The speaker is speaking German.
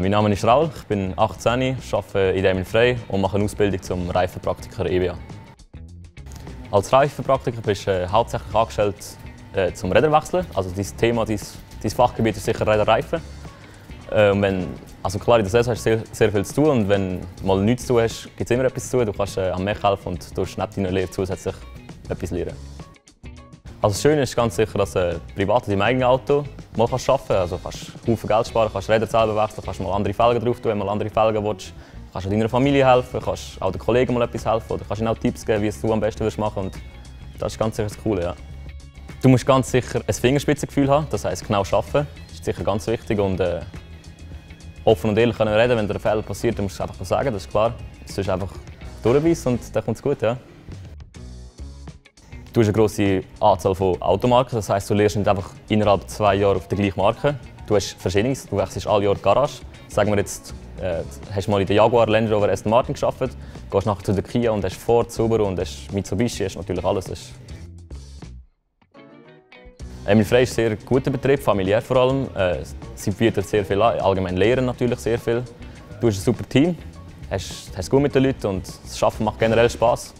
Mein Name ist Raul, ich bin 18, arbeite in Frey und mache eine Ausbildung zum Reifenpraktiker EBA. Als Reifenpraktiker bist du äh, hauptsächlich angestellt äh, zum Räderwechseln. Also dein Thema, dein, Fachgebiet ist sicher Räderreifen. Äh, wenn, also klar, in der Saison hast du sehr, sehr viel zu tun und wenn du mal nichts zu tun hast, gibt es immer etwas zu tun. Du kannst äh, am Mech helfen und du neben deiner Lehre zusätzlich etwas lernen. Also das Schöne ist ganz sicher, dass du privat in deinem eigenen Auto mal arbeiten kannst. Also kannst Haufen Geld sparen, kannst Räder selber wechseln, kannst mal andere Felgen drauf tun, wenn mal andere Felgen willst. Kannst auch deiner Familie helfen, kannst auch den Kollegen mal etwas helfen oder kannst ihnen auch Tipps geben, wie es du am besten machen würdest. Und das ist ganz sicher das Coole, ja. Du musst ganz sicher ein Fingerspitzengefühl haben, das heisst genau arbeiten. Das ist sicher ganz wichtig und äh, offen und ehrlich können reden. Wenn dir ein Fehler passiert, dann musst du es einfach sagen, das ist klar. Sonst einfach durchbeissen und dann kommt es gut, ja. Du hast eine grosse Anzahl von Automarken, das heisst, du lernst nicht einfach innerhalb zwei Jahren auf der gleichen Marke. Du hast Verschiedenes, du wechselst alle Jahre die Garage. Sagen wir jetzt, äh, hast mal in der Jaguar, Land Rover, Aston Martin gearbeitet, gehst nachher zu der Kia und hast Ford, Subaru und hast Mitsubishi, hast natürlich alles. Das ist Emil Frey ist ein sehr guter Betrieb, familiär vor allem. Äh, sie bietet sehr viel an, allgemein Lehren natürlich sehr viel. Du hast ein super Team, hast, hast gut mit den Leuten und das Arbeiten macht generell Spass.